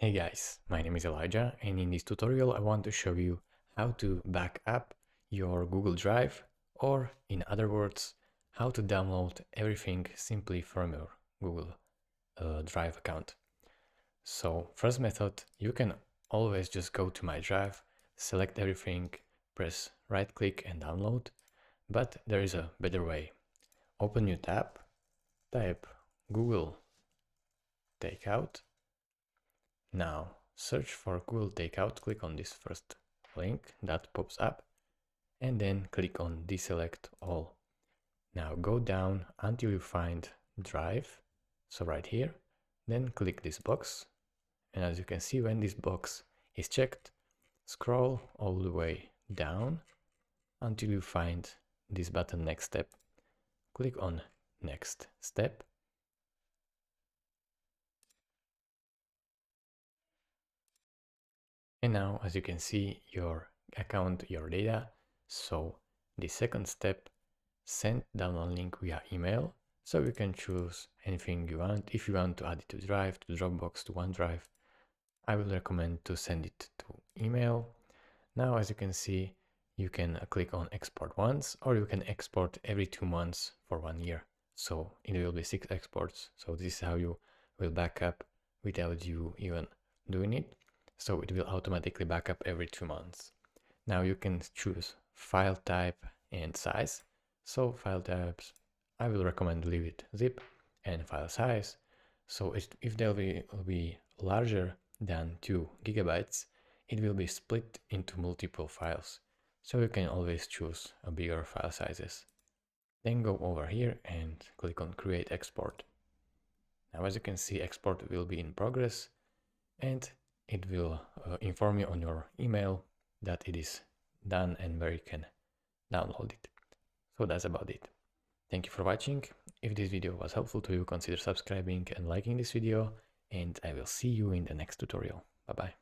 Hey guys, my name is Elijah and in this tutorial I want to show you how to back up your Google Drive or in other words, how to download everything simply from your Google uh, Drive account. So first method, you can always just go to my drive, select everything, press right click and download, but there is a better way. Open new tab, type Google Takeout now search for Google Takeout, click on this first link that pops up and then click on deselect all. Now go down until you find drive, so right here, then click this box and as you can see when this box is checked, scroll all the way down until you find this button next step. Click on next step And now, as you can see, your account, your data. So the second step, send download link via email. So you can choose anything you want. If you want to add it to Drive, to Dropbox, to OneDrive, I will recommend to send it to email. Now, as you can see, you can uh, click on export once or you can export every two months for one year. So it will be six exports. So this is how you will back up without you even doing it so it will automatically back up every two months. Now you can choose file type and size. So file types, I will recommend leave it zip and file size. So if they'll be, will be larger than 2 gigabytes, it will be split into multiple files. So you can always choose a bigger file sizes. Then go over here and click on create export. Now as you can see export will be in progress and it will uh, inform you on your email that it is done and where you can download it. So that's about it. Thank you for watching. If this video was helpful to you, consider subscribing and liking this video and I will see you in the next tutorial. Bye bye.